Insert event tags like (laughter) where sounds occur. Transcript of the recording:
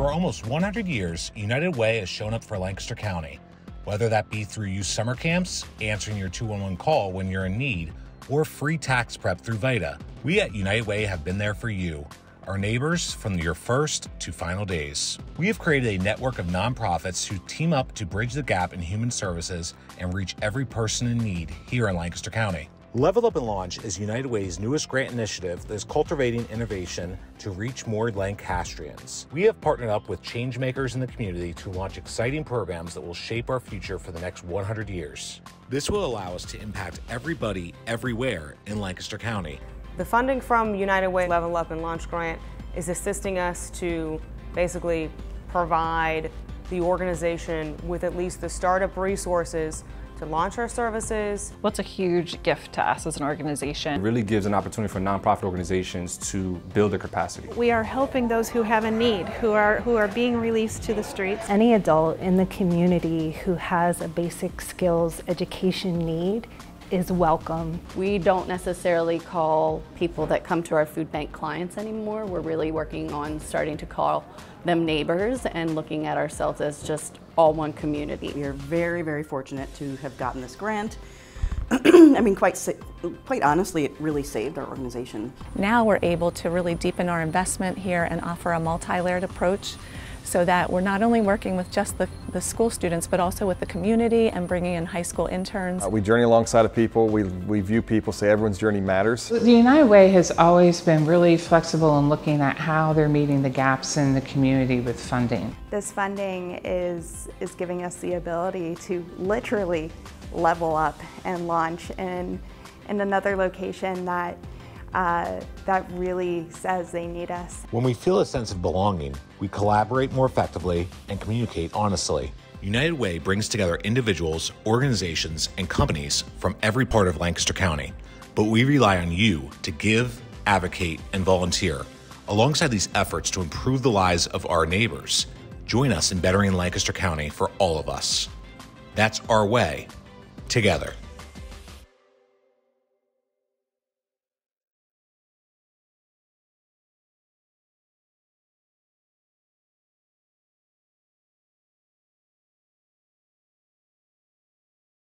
For almost 100 years, United Way has shown up for Lancaster County, whether that be through youth summer camps, answering your 211 call when you're in need, or free tax prep through VITA. We at United Way have been there for you, our neighbors from your first to final days. We have created a network of nonprofits who team up to bridge the gap in human services and reach every person in need here in Lancaster County. Level Up and Launch is United Way's newest grant initiative that is cultivating innovation to reach more Lancastrians. We have partnered up with changemakers in the community to launch exciting programs that will shape our future for the next 100 years. This will allow us to impact everybody everywhere in Lancaster County. The funding from United Way Level Up and Launch Grant is assisting us to basically provide the organization with at least the startup resources to launch our services. What's a huge gift to us as an organization? It really gives an opportunity for nonprofit organizations to build their capacity. We are helping those who have a need, who are, who are being released to the streets. Any adult in the community who has a basic skills education need is welcome. We don't necessarily call people that come to our food bank clients anymore. We're really working on starting to call them neighbors and looking at ourselves as just all one community. We are very, very fortunate to have gotten this grant. (clears throat) I mean, quite, quite honestly, it really saved our organization. Now we're able to really deepen our investment here and offer a multi-layered approach so that we're not only working with just the, the school students, but also with the community and bringing in high school interns. Uh, we journey alongside of people. We, we view people, say everyone's journey matters. The United Way has always been really flexible in looking at how they're meeting the gaps in the community with funding. This funding is, is giving us the ability to literally level up and launch in, in another location that uh, that really says they need us. When we feel a sense of belonging, we collaborate more effectively and communicate honestly. United Way brings together individuals, organizations, and companies from every part of Lancaster County, but we rely on you to give, advocate, and volunteer. Alongside these efforts to improve the lives of our neighbors, join us in bettering Lancaster County for all of us. That's our way, together.